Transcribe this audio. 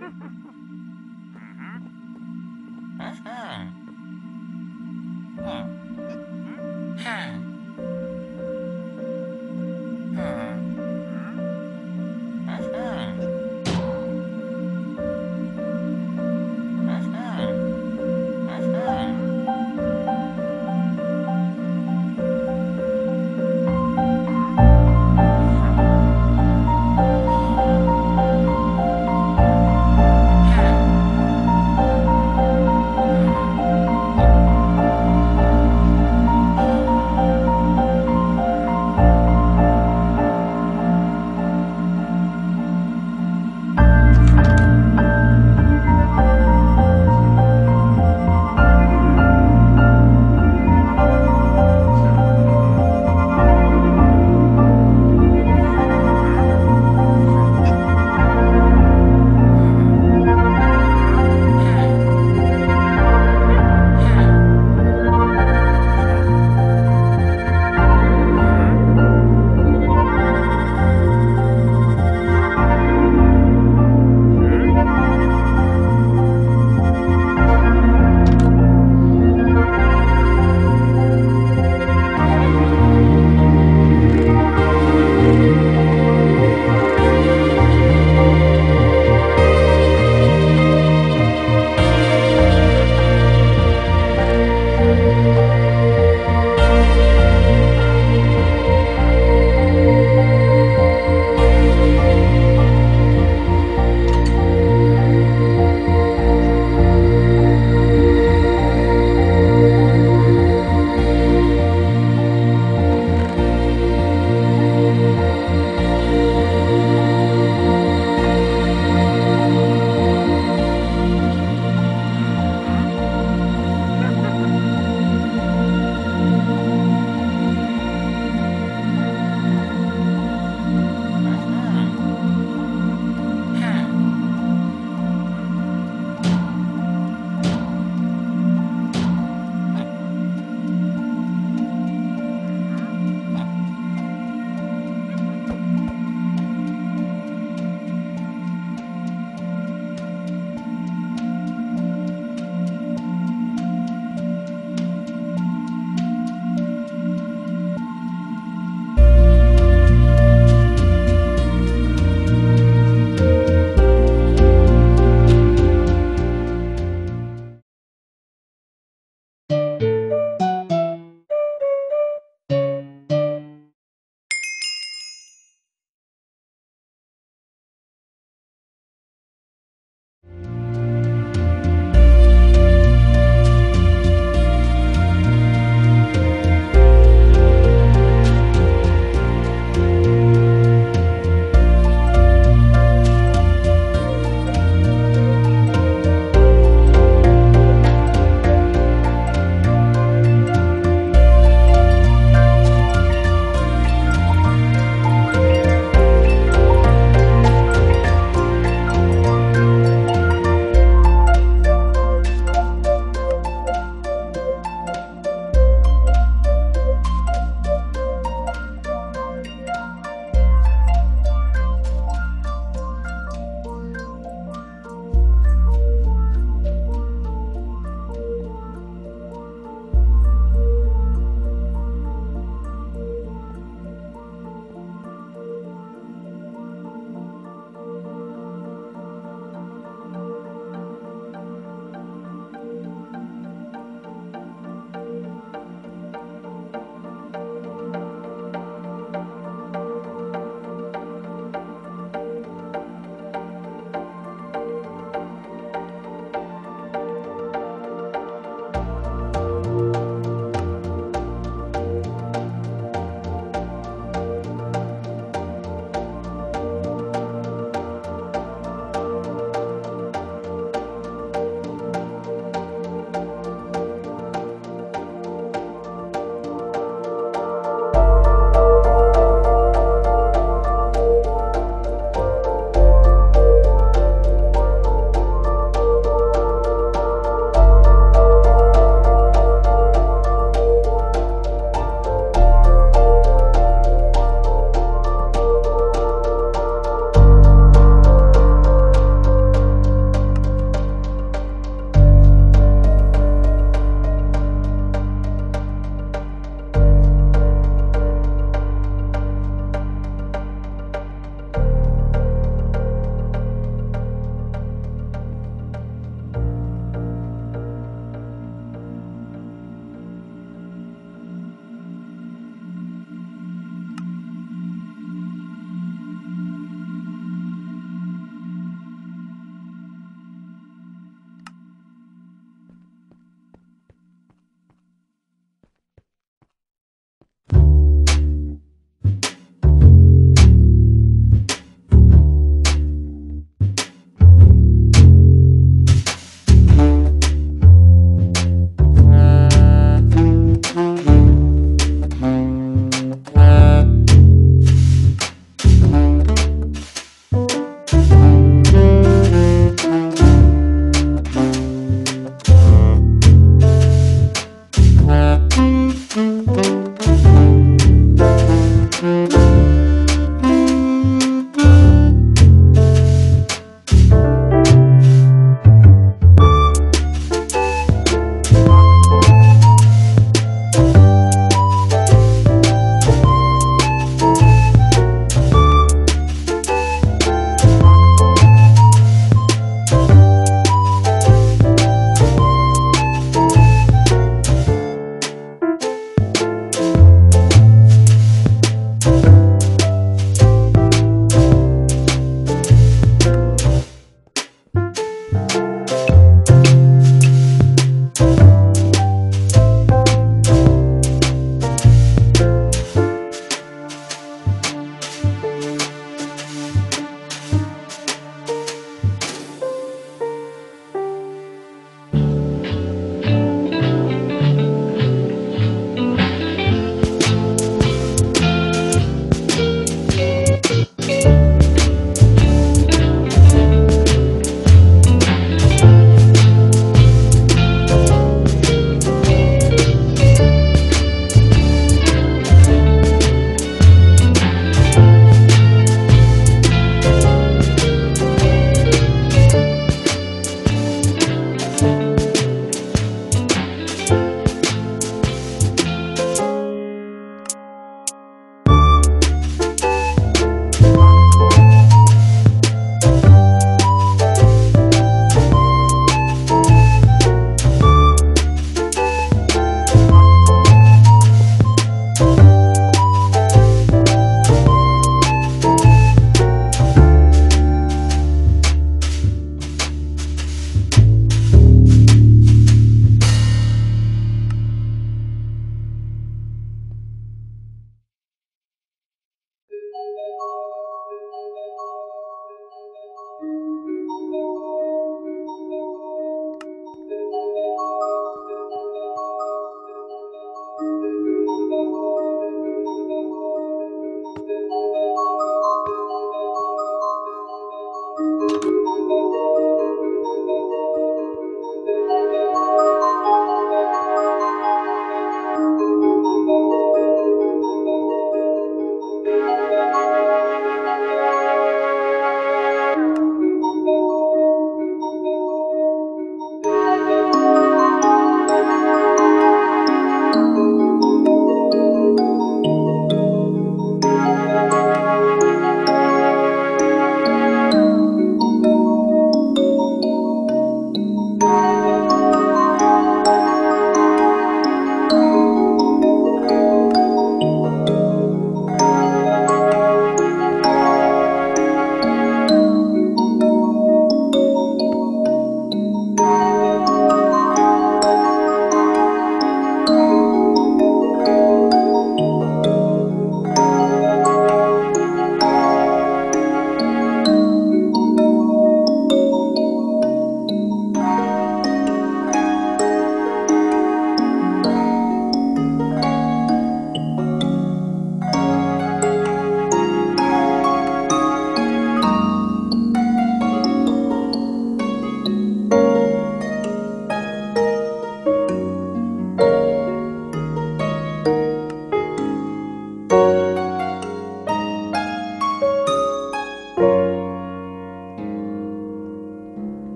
Ha ha ha!